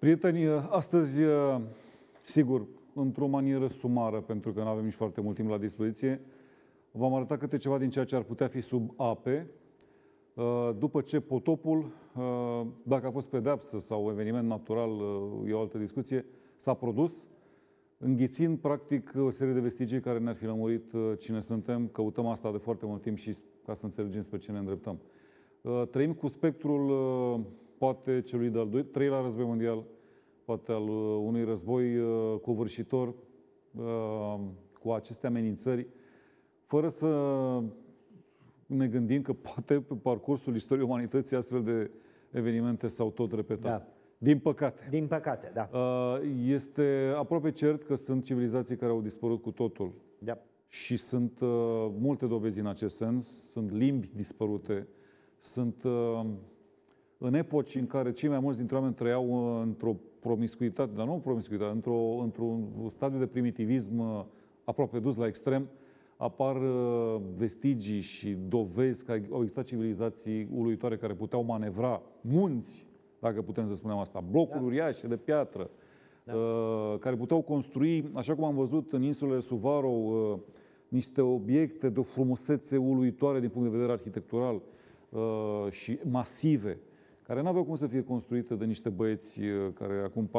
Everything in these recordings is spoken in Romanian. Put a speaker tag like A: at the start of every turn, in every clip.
A: Prieteni, astăzi, sigur, într-o manieră sumară, pentru că nu avem nici foarte mult timp la dispoziție, v-am arătat câte ceva din ceea ce ar putea fi sub ape, după ce potopul, dacă a fost pedeapsă sau eveniment natural, e o altă discuție, s-a produs, înghițind practic o serie de vestigii care ne-ar fi lămurit cine suntem, căutăm asta de foarte mult timp și ca să înțelegem spre ce ne îndreptăm. Trăim cu spectrul poate celui de-al doilea, treilea război mondial, poate al uh, unui război uh, covârșitor uh, cu aceste amenințări, fără să ne gândim că poate pe parcursul istoriei umanității astfel de evenimente s-au tot repetat. Da. Din păcate.
B: Din păcate, da.
A: Este aproape cert că sunt civilizații care au dispărut cu totul.
B: Da.
A: Și sunt multe dovezi în acest sens. Sunt limbi dispărute, sunt în epoci în care cei mai mulți dintre oameni trăiau uh, într-o promiscuitate, dar nu promiscuitate, într-o, într-un stadiu de primitivism uh, aproape dus la extrem, apar uh, vestigii și dovezi că au existat civilizații uluitoare care puteau manevra munți, dacă putem să spunem asta, blocuri da. uriașe de piatră, da. care puteau construi, așa cum am văzut în insulele Suvarou, niște obiecte de o frumusețe uluitoare din punct de vedere arhitectural și masive care nu aveau cum să fie construite de niște băieți uh, care acum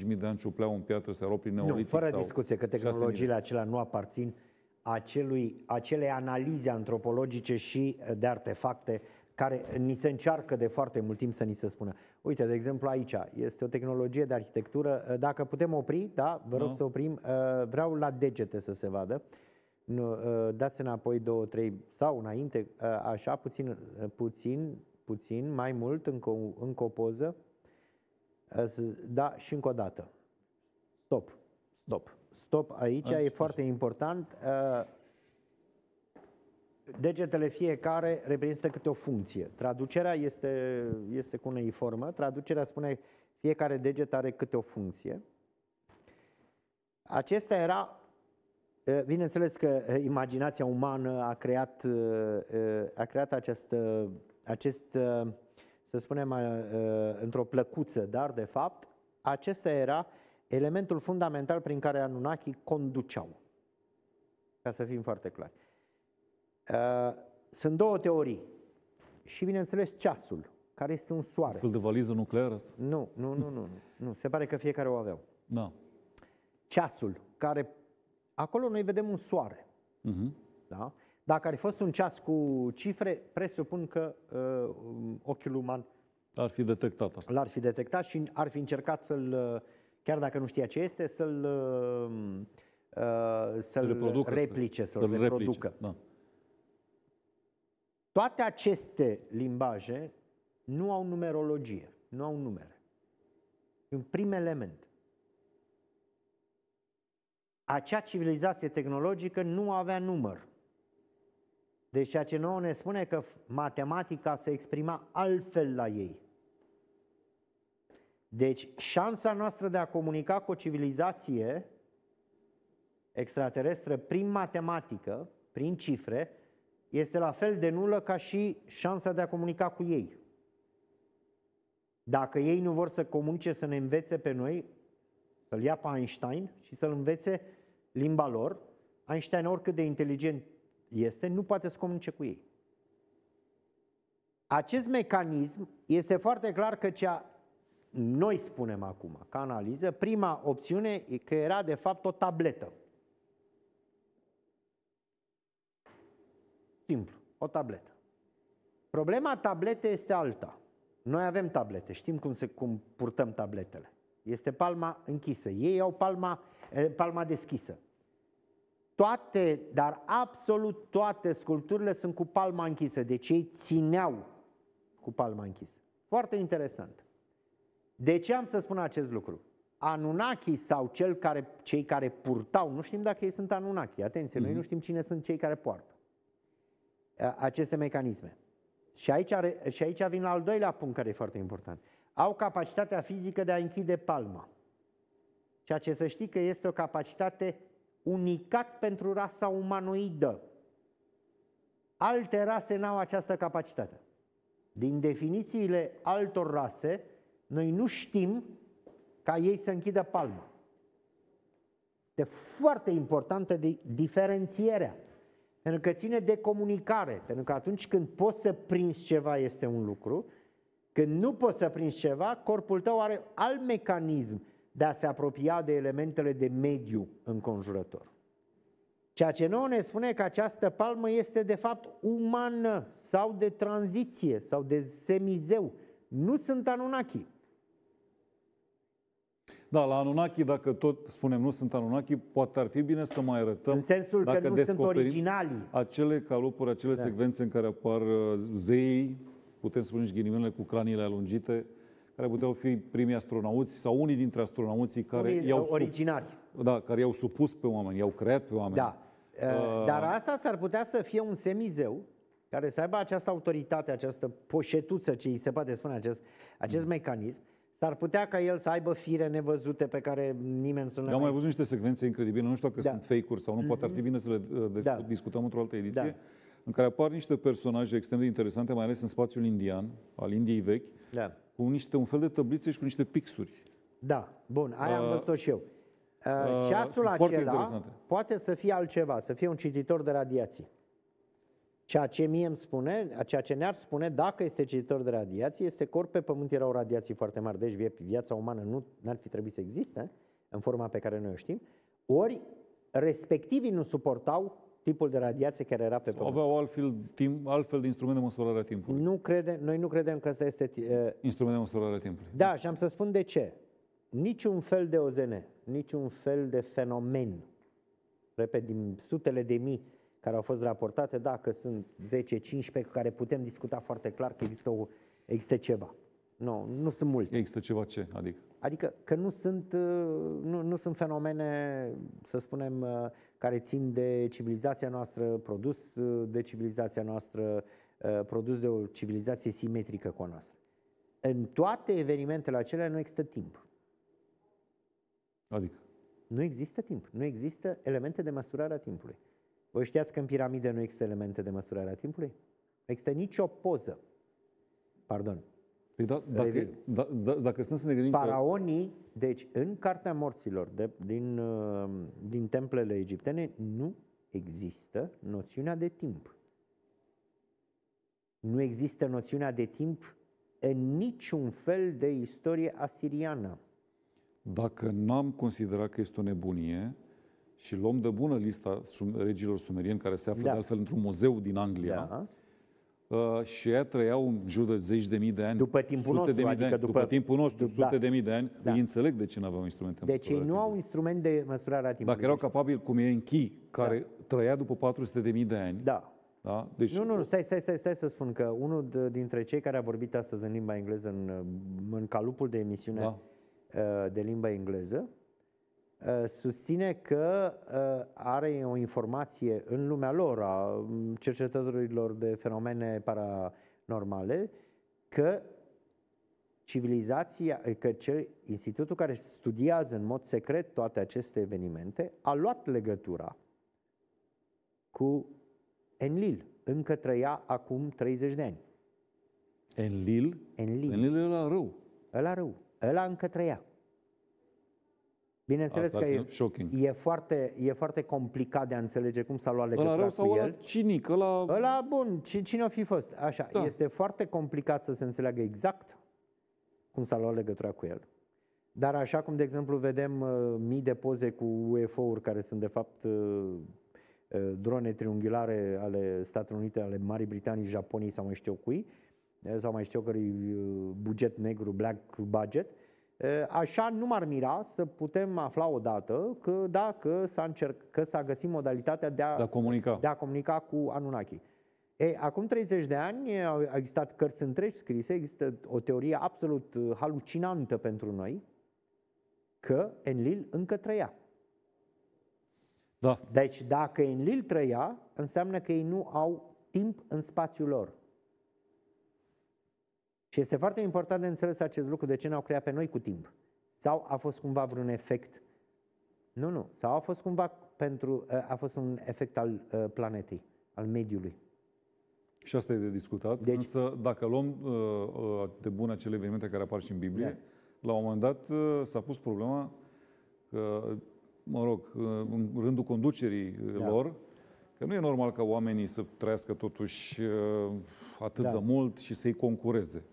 A: 4-5 mii de ani ciupleau în piatră, se erau prin neolitic.
B: Nu, fără sau discuție că tehnologiile acelea nu aparțin acelui, acele analize antropologice și uh, de artefacte care ni se încearcă de foarte mult timp să ni se spună. Uite, de exemplu, aici este o tehnologie de arhitectură. Uh, dacă putem opri, da, vă rog no. să oprim. Vreau la degete să se vadă. Dați înapoi două, trei sau înainte, așa, puțin, puțin, puțin, mai mult, încă, încă o poză. Da, și încă o dată. Stop. Stop. Stop aici, așa, e foarte important. Degetele fiecare reprezintă câte o funcție. Traducerea este, este cu formă. Traducerea spune fiecare deget are câte o funcție. Acesta era Bineînțeles că imaginația umană a creat, a creat această acest, uh, să spunem, uh, uh, într-o plăcuță, dar de fapt, acesta era elementul fundamental prin care Anunnaki conduceau. Ca să fim foarte clari. Sunt două teorii. Și, bineînțeles, ceasul, care este un soare.
A: Fel de valiză nucleară asta?
B: Nu, nu, nu, nu, nu. Se pare că fiecare o aveau.
A: Da.
B: Ceasul, care... Acolo noi vedem un soare. Uh-huh. Da? Dacă ar fi fost un ceas cu cifre, presupun că uh, ochiul uman
A: ar fi detectat asta.
B: L-ar fi detectat și ar fi încercat să-l, uh, chiar dacă nu știa ce este, să-l, uh, uh să-l reproducă, replice, să-l, să-l reproducă. Replice, da. Toate aceste limbaje nu au numerologie, nu au numere. Un prim element. Acea civilizație tehnologică nu avea număr. Deci ceea ce nouă ne spune că matematica se exprima altfel la ei. Deci șansa noastră de a comunica cu o civilizație extraterestră prin matematică, prin cifre, este la fel de nulă ca și șansa de a comunica cu ei. Dacă ei nu vor să comunice, să ne învețe pe noi, să-l ia pe Einstein și să-l învețe limba lor, Einstein, oricât de inteligent este, nu poate să comunice cu ei. Acest mecanism este foarte clar că cea noi spunem acum, ca analiză, prima opțiune e că era de fapt o tabletă. Simplu, o tabletă. Problema tabletei este alta. Noi avem tablete, știm cum, se, cum purtăm tabletele. Este palma închisă. Ei au palma, eh, palma deschisă. Toate, dar absolut toate sculpturile sunt cu palma închisă, deci ei țineau cu palma închisă. Foarte interesant. De ce am să spun acest lucru? Anunnaki sau cel care, cei care purtau, nu știm dacă ei sunt Anunnaki, atenție, mm-hmm. noi nu știm cine sunt cei care poartă aceste mecanisme. Și aici, și aici vin la al doilea punct care e foarte important. Au capacitatea fizică de a închide palma. Ceea ce să știi că este o capacitate unicat pentru rasa umanoidă. Alte rase n-au această capacitate. Din definițiile altor rase, noi nu știm ca ei să închidă palma. Este foarte importantă de diferențierea. Pentru că ține de comunicare. Pentru că atunci când poți să prinzi ceva este un lucru, când nu poți să prinzi ceva, corpul tău are alt mecanism de a se apropia de elementele de mediu înconjurător. Ceea ce nouă ne spune că această palmă este de fapt umană sau de tranziție sau de semizeu. Nu sunt Anunnaki.
A: Da, la Anunnaki, dacă tot spunem nu sunt Anunnaki, poate ar fi bine să mai arătăm
B: În sensul
A: dacă
B: că nu sunt
A: descoperim
B: originali.
A: acele calupuri, acele
B: Da.
A: secvențe în care apar uh, zei, putem spune și ghinimelele cu craniile alungite, care puteau fi primii astronauți sau unii dintre astronauții care
B: Unii
A: i-au,
B: originali.
A: sub, da, care i-au supus pe oameni, i-au creat pe oameni.
B: Da. Uh, Dar asta s-ar putea să fie un semizeu care să aibă această autoritate, această poșetuță, ce îi se poate spune, acest, acest
A: Mm.
B: mecanism. S-ar putea ca el să aibă fire nevăzute pe care nimeni să nu le
A: Eu am mai văzut niște secvențe incredibile, nu știu dacă
B: Da.
A: sunt fake-uri sau nu, poate ar fi bine să le uh, discu-
B: Da.
A: discutăm într-o altă ediție,
B: Da.
A: În care apar niște personaje extrem de interesante, mai ales în spațiul indian, al Indiei vechi,
B: Da.
A: cu niște, un fel de tăblițe și cu niște pixuri.
B: Da, bun, aia am
A: Uh,
B: văzut-o și eu. Uh,
A: uh,
B: Ceasul
A: sunt foarte
B: acela
A: interesante.
B: poate să fie altceva, să fie un cititor de radiații. Ceea ce mie îmi spune, ceea ce ne-ar spune dacă este cititor de radiații, este că ori pe Pământ erau radiații foarte mari, deci vie- viața umană nu ar fi trebuit să existe în forma pe care noi o știm, ori respectivii nu suportau tipul de radiație care era pe
A: Sau
B: Pământ.
A: aveau altfel, timp, altfel de instrument de măsurare a timpului.
B: Nu crede, noi nu credem că ăsta este... ti- uh,
A: Instrument de măsurare a timpului.
B: Da, și am să spun de ce. Niciun fel de OZN, niciun fel de fenomen, repet, din sutele de mii care au fost raportate, da, că sunt 10-15 cu care putem discuta foarte clar că există, o, există ceva. Nu, nu sunt multe.
A: Există ceva ce? Adică?
B: Adică că nu sunt, uh, nu, nu sunt fenomene, să spunem, uh, care țin de civilizația noastră, produs uh, de civilizația noastră, uh, produs de o civilizație simetrică cu a noastră. În toate evenimentele acelea nu există timp.
A: Adică?
B: Nu există timp. Nu există elemente de măsurare a timpului. Voi știați că în piramide nu există elemente de măsurare a timpului? Nu există nicio poză. Pardon.
A: Păi da, dacă,
B: Revin.
A: da, da, dacă stăm să ne gândim că...
B: Faraonii, deci în Cartea Morților de, din, uh, din templele egiptene, nu există noțiunea de timp. Nu există noțiunea de timp în niciun fel de istorie asiriană.
A: Dacă n-am considerat că este o nebunie și luăm de bună lista sum- regilor sumerieni care se află
B: Da.
A: de altfel într-un muzeu din Anglia
B: Da.
A: Uh, și ea trăiau în jur de zeci de mii de ani,
B: După timpul
A: sute
B: nostru,
A: de mii de
B: adică
A: ani,
B: după-
A: după timpul nostru,
B: du- da.
A: sute de mii de ani,
B: Da.
A: îi înțeleg de ce nu aveau instrumente de
B: Deci ei
A: măsurare a
B: nu au
A: timpului.
B: instrument de măsurare a timpului.
A: Dacă erau capabili, cum e Enki, care trăia după 400 de mii de ani,
B: Da.
A: da? Deci,
B: Nu, nu, nu, stai, stai, stai, stai să spun că unul de- dintre cei care a vorbit astăzi în limba engleză, în, în calupul de emisiune
A: Da.
B: uh, de limba engleză, uh, susține că uh, are o informație în lumea lor, a um, cercetătorilor de fenomene paranormale, că civilizația, că cel, institutul care studiază în mod secret toate aceste evenimente, a luat legătura cu Enlil. Încă trăia acum 30 de ani.
A: Enlil,
B: Enlil.
A: Enlil era rău.
B: Ăla rău. Ăla încă trăia. Bineînțeles
A: Asta
B: că
A: ar fi
B: e,
A: shocking.
B: e, foarte, e foarte complicat de a înțelege cum s-a luat legătura
A: Ăla rău
B: cu
A: sau ăla
B: el.
A: cinic, ăla...
B: Ăla, bun, ci- cine o fi fost? Așa,
A: Da.
B: este foarte complicat să se înțeleagă exact cum s-a luat legătura cu el. Dar așa cum, de exemplu, vedem uh, mii de poze cu UFO-uri care sunt, de fapt, uh, uh, drone triunghiulare ale Statelor Unite, ale Marii Britanii, Japoniei sau mai știu eu cui, eh, sau mai știu eu cărui uh, buget negru, black budget, uh, așa nu m-ar mira să putem afla odată că, da, că s-a, încerc, că s-a găsit modalitatea de a,
A: De a comunica.
B: de a comunica cu Anunnaki. E, acum 30 de ani au au existat cărți întregi scrise, există o teorie absolut uh, halucinantă pentru noi, că Enlil încă trăia.
A: Da,
B: Deci dacă Enlil trăia, înseamnă că ei nu au timp în spațiul lor. Și este foarte important de înțeles acest lucru, de ce ne-au creat pe noi cu timp. Sau a fost cumva vreun efect? Nu, nu. Sau a fost cumva pentru, a fost un efect al uh, planetei, al mediului.
A: Și asta e de discutat.
B: Deci-
A: Însă, dacă luăm uh, uh, de bun acele evenimente care apar și în Biblie, La un moment dat uh, s-a pus problema că, mă rog, uh, în rândul conducerii uh,
B: Da.
A: lor, că nu e normal ca oamenii să trăiască totuși uh, atât
B: Da.
A: de mult și să-i concureze.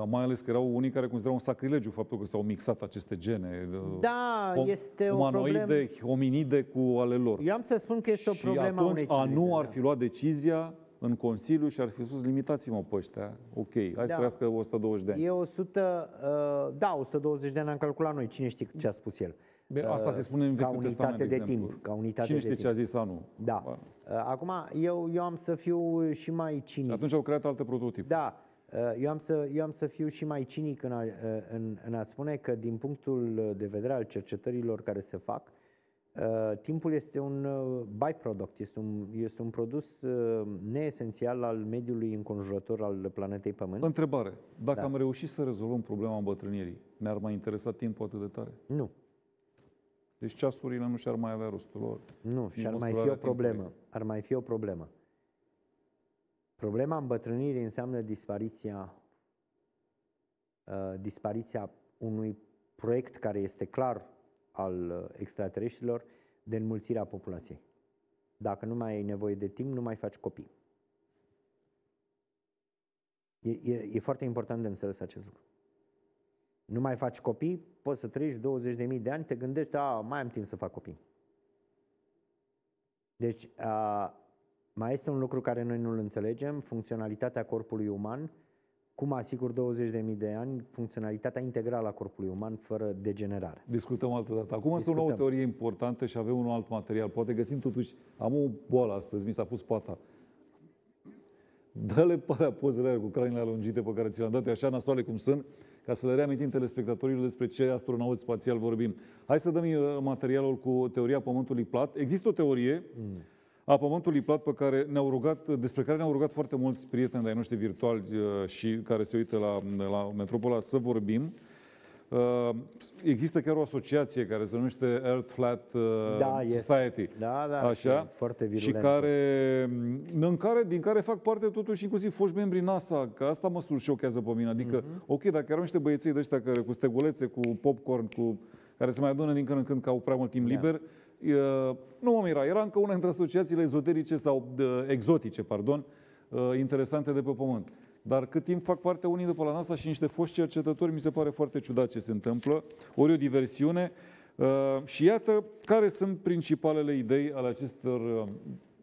A: Uh, Mai ales că erau unii care considerau un sacrilegiu faptul că s-au mixat aceste gene. uh,
B: Da,
A: hom-
B: este o
A: umanoide,
B: problemă.
A: hominide cu ale lor.
B: Eu am să spun că este o
A: și
B: problemă a
A: atunci
B: unei
A: a nu
B: civilizații,
A: ar
B: da.
A: fi luat decizia în Consiliu și ar fi spus limitați-mă pe ăștia. Ok, hai să
B: Da.
A: trăiască 120 de ani.
B: E 100, uh, da, 120 de ani am calculat noi, cine știe ce a spus el.
A: Bine, asta se spune în
B: ca
A: Vechiul
B: unitate
A: Testament,
B: de
A: exemplu.
B: timp, ca unitate
A: Cine
B: de
A: știe ce
B: timp.
A: a zis anul?
B: Da.
A: Ba.
B: Uh, Acum, eu, eu am să fiu și mai cinic.
A: Și atunci au creat alte prototipe.
B: Da, uh, eu am, să, eu am să fiu și mai cinic în a, uh, în, în a spune că din punctul de vedere al cercetărilor care se fac, uh, timpul este un uh, byproduct, este un, este un produs uh, neesențial al mediului înconjurător al planetei Pământ.
A: Întrebare. Dacă
B: Da.
A: am reușit să rezolvăm problema îmbătrânirii, ne-ar mai interesa timpul atât de tare?
B: Nu,
A: Deci ceasurile nu și-ar mai avea rostul lor.
B: nu,
A: Nici
B: și ar mai fi
A: măsurarea
B: o problemă.
A: timpului.
B: Ar mai fi o problemă. Problema îmbătrânirii înseamnă dispariția, uh, dispariția unui proiect care este clar al uh, extraterestrilor de înmulțirea populației. Dacă nu mai ai nevoie de timp, nu mai faci copii. E, e, e foarte important de înțeles acest lucru. Nu mai faci copii, poți să trăiești 20.000 de ani, te gândești, a, mai am timp să fac copii. Deci, a, mai este un lucru care noi nu-l înțelegem, funcționalitatea corpului uman, cum asigur 20.000 de ani, funcționalitatea integrală a corpului uman fără degenerare.
A: Discutăm altă dată. Acum este o nouă
B: Discutăm.
A: teorie importantă și avem un alt material. Poate găsim totuși... Am o boală astăzi, mi s-a pus pata. Dă-le pe alea pozele alea cu cranile alungite pe care ți le-am dat eu așa nasoale cum sunt, ca să le reamintim telespectatorilor despre ce astronaut spațial vorbim. Hai să dăm uh, materialul cu teoria Pământului plat. Există o teorie a Pământului plat pe care ne-au rugat, despre care ne-au rugat foarte mulți prieteni de-ai noștri virtuali uh, și care se uită la, la Metropola să vorbim. Uh, Există chiar o asociație care se numește Earth Flat uh,
B: Da, este.
A: Society.
B: Da, da,
A: Așa.
B: este foarte
A: și
B: virulent.
A: care, în care, din care fac parte totuși inclusiv foști membri NASA, că asta mă șochează pe mine. Adică,
B: Mhm.
A: ok, dacă erau niște băieței de ăștia care, cu stegulețe, cu popcorn, cu, care se mai adună din când în când că au prea mult timp
B: Da.
A: liber, uh, nu mă mira, era încă una dintre asociațiile ezoterice sau uh, exotice, pardon, uh, interesante de pe Pământ. Dar cât timp fac parte unii de pe la NASA și niște foști cercetători, mi se pare foarte ciudat ce se întâmplă. Ori o diversiune. Uh, și iată care sunt principalele idei ale acestor uh,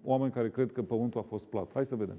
A: oameni care cred că Pământul a fost plat. Hai să vedem.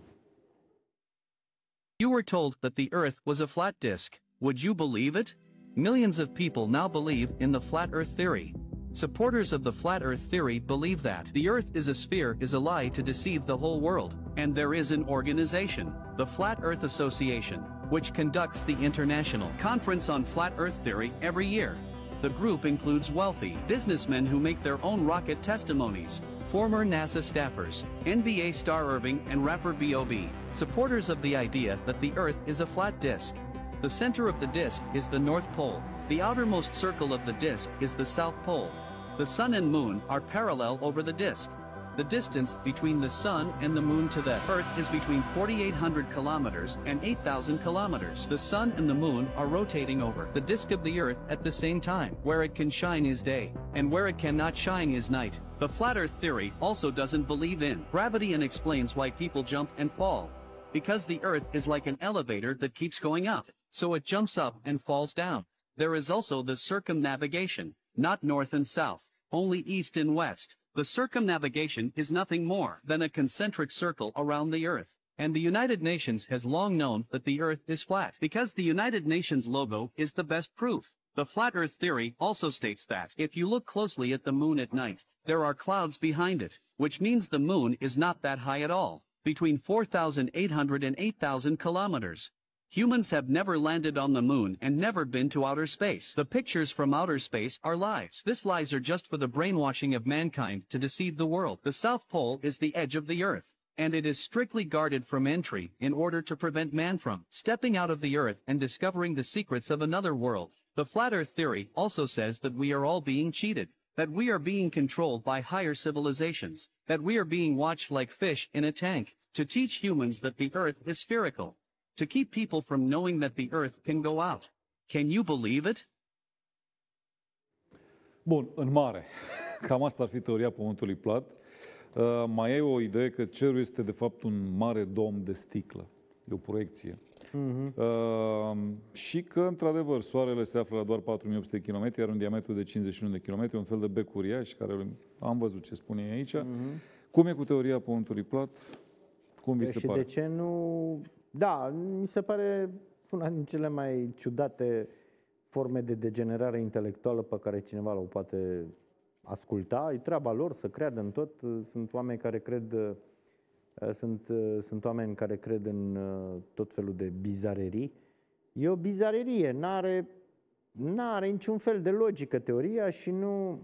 C: You were told that the Earth was a flat disk. Would you believe it? Millions of people now believe in the flat Earth theory. Supporters of the flat Earth theory believe that the Earth is a sphere is a lie to deceive the whole world, and there is an organization, the Flat Earth Association, which conducts the International Conference on Flat Earth Theory every year. The group includes wealthy businessmen who make their own rocket testimonies, former NASA staffers, NBA star Irving and rapper B.O.B., supporters of the idea that the Earth is a flat disk. The center of the disk is the North Pole. The outermost circle of the disk is the South Pole. The Sun and Moon are parallel over the disk. The distance between the Sun and the Moon to the Earth is between 4,800 kilometers and 8,000 kilometers. The Sun and the Moon are rotating over the disk of the Earth at the same time. Where it can shine is day, and where it cannot shine is night. The Flat Earth theory also doesn't believe in gravity and explains why people jump and fall. Because the Earth is like an elevator that keeps going up, so it jumps up and falls down. There is also the circumnavigation, not north and south, only east and west. The circumnavigation is nothing more than a concentric circle around the Earth. And the United Nations has long known that the Earth is flat because the United Nations logo is the best proof. The flat Earth theory also states that if you look closely at the moon at night, there are clouds behind it, which means the moon is not that high at all, between 4,800 and 8,000 kilometers. Humans have never landed on the moon and never been to outer space. The pictures from outer space are lies. This lies are just for the brainwashing of mankind to deceive the world. The South Pole is the edge of the Earth, and it is strictly guarded from entry in order to prevent man from stepping out of the Earth and discovering the secrets of another world. The Flat Earth theory also says that we are all being cheated, that we are being controlled by higher civilizations, that we are being watched like fish in a tank, to teach humans that the Earth is spherical to keep people from knowing that the Earth can go out. Can you believe it?
A: Bun, în mare. Cam asta ar fi teoria Pământului plat. Uh, mai e o idee că cerul este de fapt un mare dom de sticlă. E o proiecție. Uh-huh. Uh, și că, într-adevăr, Soarele se află la doar 4800 km, iar un diametru de 51 de km, un fel de bec uriaș, care am văzut ce spune aici. Uh-huh. Cum e cu teoria Pământului plat? Cum vi se
B: și
A: pare?
B: de ce nu... Da, mi se pare una din cele mai ciudate forme de degenerare intelectuală pe care cineva o poate asculta. E treaba lor să creadă în tot. Sunt oameni care cred sunt, sunt oameni care cred în uh, tot felul de bizarerii. E o bizarerie, n-are, n-are niciun fel de logică teoria și nu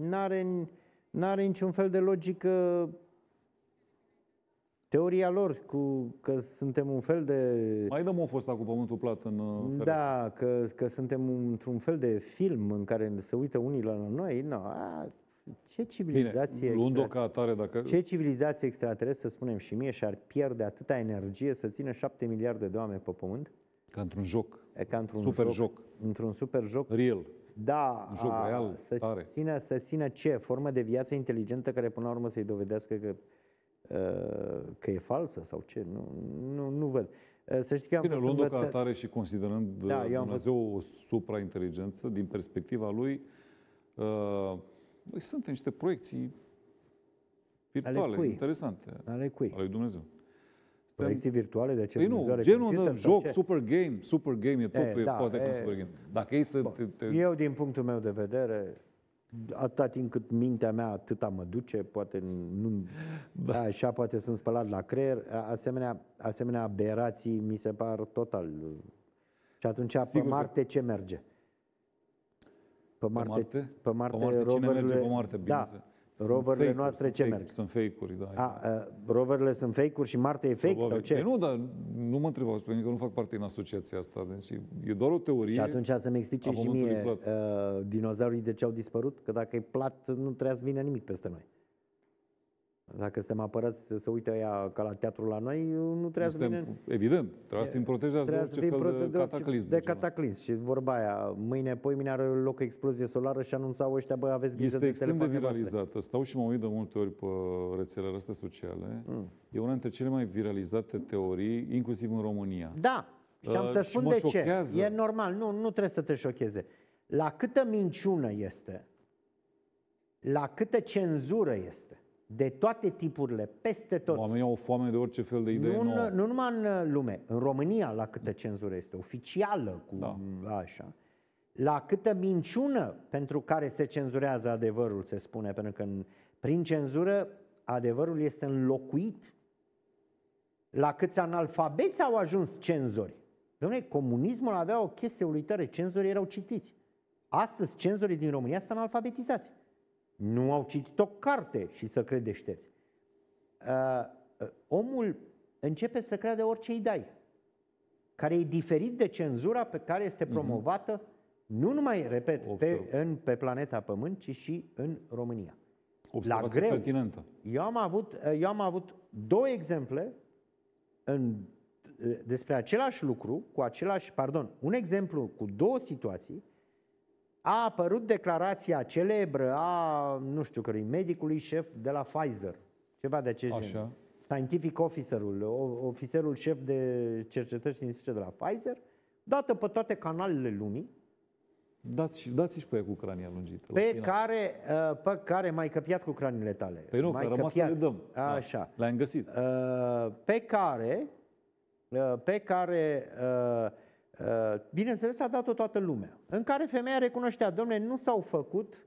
B: n-are, n-are niciun fel de logică teoria lor cu că suntem un fel de...
A: Mai dăm o fosta cu pământul plat în uh, fereastră.
B: Da, că, că suntem într-un fel de film în care se uită unii la noi. No, a, ce civilizație...
A: Bine, luând-o
B: extra...
A: ca atare, dacă...
B: Ce civilizație extraterestră, să spunem și mie, și-ar pierde atâta energie să țină șapte miliarde de oameni pe pământ?
A: Ca într-un joc.
B: E ca într-un
A: Super
B: joc,
A: joc.
B: Într-un super joc.
A: Real.
B: Da,
A: Un joc
B: a,
A: real,
B: să
A: tare.
B: țină, să țină ce? Formă de viață inteligentă care până la urmă să-i dovedească că, uh, că e falsă sau ce? Nu, nu, nu văd. Uh, Să știi că am
A: Bine,
B: fost
A: luând-o ca
B: învățat-
A: atare și considerând
B: Da,
A: da,
B: eu am
A: Dumnezeu o suprainteligență, din perspectiva lui, uh, noi suntem niște proiecții virtuale,
B: cui?
A: interesante,
B: Ale cui?
A: ale lui Dumnezeu.
B: Proiecții virtuale de ce?
A: Păi
B: Dumnezeu
A: nu,
B: are
A: genul
B: computer
A: de
B: sau
A: joc,
B: ce?
A: super game, super game, e totul,
B: E,
A: e,
B: da,
A: poate fi
B: e-
A: super game. Dacă ei să te, te,
B: Eu, din punctul meu de vedere, atâta timp cât mintea mea atâta mă duce, poate nu, da. așa poate sunt spălat la creier, a- asemenea, asemenea aberații mi se par total. Și atunci
A: Sigur
B: pe
A: că-
B: Marte ce merge? Pe Marte,
A: Marte?
B: pe Marte,
A: Pe Marte cine merge
B: roverurile-
A: pe Marte? Bine,
B: da,
A: Sunt
B: roverurile
A: fake-uri,
B: noastre
A: sunt
B: ce
A: fake-
B: merg?
A: Sunt fake-uri, da.
B: A, a, roverurile sunt fake-uri și Marte e fake sau
A: Probabil.
B: ce?
A: Păi nu, dar nu mă întreba, spune că nu fac parte din asociația asta. Deci e doar o teorie.
B: Și atunci să-mi explice
A: a
B: și
A: pământului
B: mie
A: plat.
B: uh, dinozaurii de ce au dispărut? Că dacă e plat, nu trebuie să vină nimic peste noi. Dacă suntem apărați să se uite ea ca la teatru la noi, nu trebuie să vină...
A: Suntem, evident, trebuie să fim protejați de
B: Trebuie
A: orice
B: să fim
A: fel
B: prote-
A: de
B: orice-
A: cataclism.
B: De
A: genul ăsta.
B: cataclism. Și vorba aia, mâine, poi mine are loc o explozie solară și anunțau ăștia, bă, aveți grijă
A: Este
B: de
A: extrem de
B: telefoanele voastre.
A: viralizată. Stau și mă uit de multe ori pe rețelele astea sociale.
B: Mm.
A: E una dintre cele mai viralizate teorii, inclusiv în România.
B: Da. Și am
A: Uh,
B: să
A: și
B: spun
A: mă
B: de
A: șochează.
B: ce. E normal, nu, nu trebuie să te șocheze. La câtă minciună este, la câtă cenzură este, de toate tipurile, peste tot.
A: Oamenii au foame de orice fel de idee
B: Nu,
A: nouă.
B: în, nu numai în uh, lume, în România la câtă cenzură este, oficială, cu
A: Da.
B: așa. La câtă minciună pentru care se cenzurează adevărul, se spune, pentru că în, prin cenzură adevărul este înlocuit. La câți analfabeți au ajuns cenzori. Dom'le, comunismul avea o chestie uluitoare, cenzorii erau citiți. Astăzi cenzorii din România sunt analfabetizați. Nu au citit o carte și să crede deștepți uh, uh, omul începe să creadă orice îi dai, care e diferit de cenzura pe care este promovată, nu numai, repet, pe,
A: Observ.
B: în, pe planeta Pământ, ci și în România.
A: Observație
B: greu.
A: pertinentă.
B: Eu am avut, eu am avut două exemple în, despre același lucru, cu același, pardon, un exemplu cu două situații, a apărut declarația celebră a, nu știu cărui, medicului șef de la Pfizer, ceva de acest gen.
A: Așa.
B: Scientific officerul, o- ofițerul șef de cercetări științifice de la Pfizer, dată pe toate canalele lumii,
A: Dați, și- dați și pe ea cu crania lungită. la
B: pe
A: final.
B: care, uh, pe care mai căpiat cu cranile tale.
A: Păi nu,
B: mai
A: că a rămas să le dăm. Da.
B: Așa.
A: Le-am găsit.
B: Uh, pe care, uh, pe care, uh, uh, bineînțeles, a dat-o toată lumea. În care femeia recunoștea, domnule, nu s-au făcut,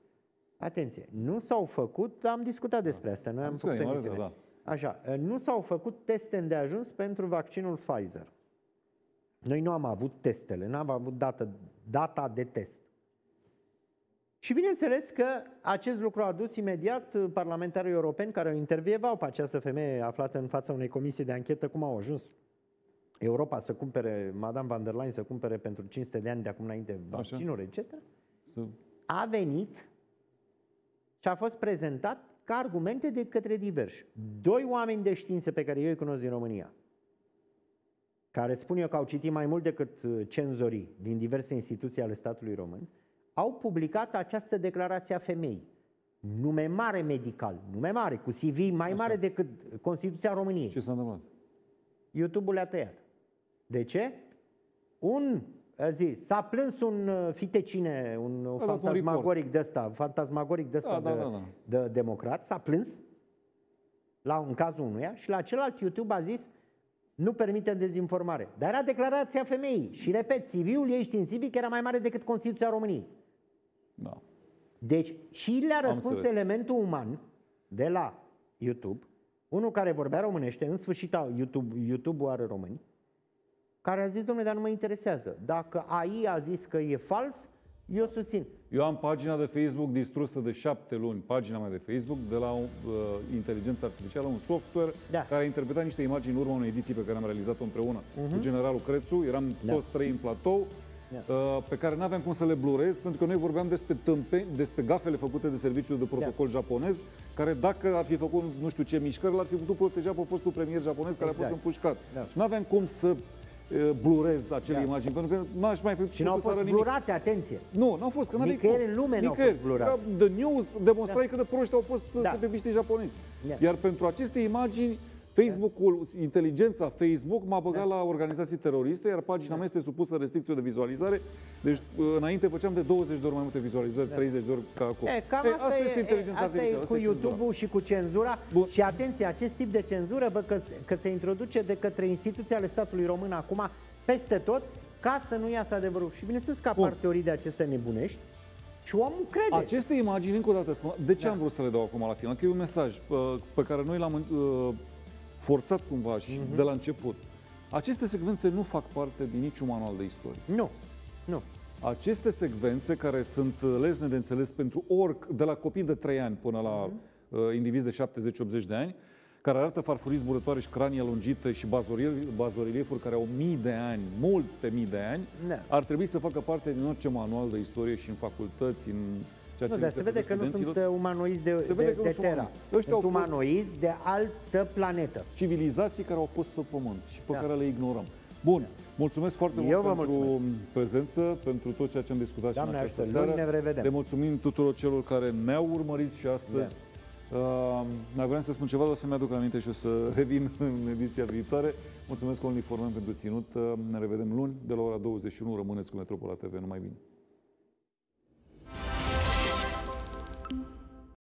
B: atenție, nu s-au făcut, am discutat despre asta, noi am
A: discutat,
B: făcut
A: e mare,
B: emisiune.
A: da.
B: Așa, uh, nu s-au făcut teste îndeajuns pentru vaccinul Pfizer. Noi nu am avut testele, nu am avut dată, data de test. Și bineînțeles că acest lucru a dus imediat uh, parlamentarii europeni care o intervievau pe această femeie aflată în fața unei comisii de anchetă cum au ajuns Europa să cumpere, Madame van der Leyen să cumpere pentru 500 de ani de acum înainte vaccinuri, etc.
A: Să...
B: A venit și a fost prezentat ca argumente de către diversi. Doi oameni de știință pe care eu îi cunosc din România. care spun eu că au citit mai mult decât uh, cenzorii din diverse instituții ale statului român, au publicat această declarație a femeii. Nume mare medical, nume mare, cu CV mai mare decât Constituția României.
A: Ce s-a întâmplat?
B: YouTube-ul le-a tăiat. De ce? Un, a zi, s-a plâns un uh, fitecine, un uh,
A: dat un
B: fantasmagoric de ăsta, fantasmagoric de ăsta
A: Da, da,
B: de,
A: da, da.
B: de democrat, s-a plâns la, în cazul unuia și la celălalt YouTube a zis nu permitem dezinformare. Dar era declarația femeii și repet, CV-ul ei științific era mai mare decât Constituția României.
A: Da.
B: Deci și le-a
A: Am
B: răspuns
A: înțeles.
B: elementul uman de la YouTube, unul care vorbea românește, în sfârșit a- YouTube, YouTube-ul are români, care a zis, domnule, dar nu mă interesează. Dacă AI a zis că e fals, eu susțin.
A: Eu am pagina de Facebook distrusă de șapte luni, pagina mea de Facebook, de la o uh, inteligență artificială, un software
B: Da.
A: care a interpretat niște imagini în urma unei ediții pe care am realizat-o împreună cu generalul Crețu. Eram
B: Da.
A: toți trei în platou,
B: Da.
A: uh, pe care nu aveam cum să le blurez, pentru că noi vorbeam despre, tâmpe, despre gafele făcute de serviciul de protocol
B: Da.
A: japonez, care dacă ar fi făcut nu știu ce mișcări, l-ar fi putut proteja pe fostul premier japonez care a
B: Exact.
A: fost împușcat.
B: Da.
A: Și nu aveam cum să uh, blurez acele
B: Da.
A: imagini, pentru că n-aș mai fi
B: Și n-au
A: putut să
B: fost
A: arăt nimic.
B: blurate, atenție.
A: Nu, n-au fost, că n-aveai
B: Nicăieri
A: cum.
B: în lume n-au
A: Nicăieri.
B: fost blurate.
A: Era The News demonstrai cât de proști au fost
B: Da.
A: da. sepebiștii japonezi.
B: Da.
A: Iar pentru aceste imagini, Facebook-ul, inteligența Facebook m-a băgat la organizații teroriste, iar pagina mea este supusă restricției de vizualizare. Deci înainte făceam de 20 de ori mai multe vizualizări, 30 de ori ca acum.
B: E, cam
A: Ei,
B: asta,
A: asta
B: e,
A: este inteligența
B: e, asta e
A: artificială.
B: cu
A: asta e cenzura.
B: YouTube-ul și cu cenzura.
A: Bun.
B: Și atenție, acest tip de cenzură, bă, că, se- că se introduce de către instituții ale statului român acum peste tot, ca să nu iasă adevărul. Și bineînțeles că apar
A: Bun.
B: teorii de acestea nebunești și omul crede.
A: Aceste imagini, încă o dată spun, de ce
B: Da.
A: am vrut să le dau acum la final? Că e un mesaj uh, pe care noi l-am uh, forțat cumva și
B: Mhm.
A: de la început. Aceste secvențe nu fac parte din niciun manual de istorie.
B: Nu, nu.
A: Aceste secvențe care sunt uh, lesne de înțeles pentru oric, de la copii de 3 ani până la uh, indivizi de 70-80 de ani, care arată farfurii zburătoare și cranii alungite și bazoril- bazoreliefuri care au mii de ani, multe mii de ani,
B: Da.
A: ar trebui să facă parte din orice manual de istorie și în facultăți, în ceea ce
B: Nu,
A: li
B: dar
A: se
B: se vede
A: predă
B: că nu sunt
A: studenților.
B: uh, umanoizi de,
A: Se
B: de,
A: vede că nu
B: de
A: sunt
B: Terra.
A: umanoizi. Ăștia
B: Sunt
A: au fost-
B: umanoizi de altă planetă.
A: civilizații care au fost pe pământ și pe
B: Da.
A: care le ignorăm. Bun, mulțumesc foarte
B: Eu
A: mult
B: vă
A: pentru
B: mulțumesc.
A: prezență, pentru tot ceea ce am discutat
B: Doamne
A: și în această
B: ajută,
A: seară.
B: luni ne revedem.
A: Le mulțumim tuturor celor care ne-au urmărit și astăzi. Uh, mai vreau să spun ceva, dar o să-mi aduc aminte și o să revin în ediția viitoare. Mulțumesc Only for Men pentru ținut. Uh, Ne revedem luni de la ora 21. Rămâneți cu Metropola TV. Numai bine!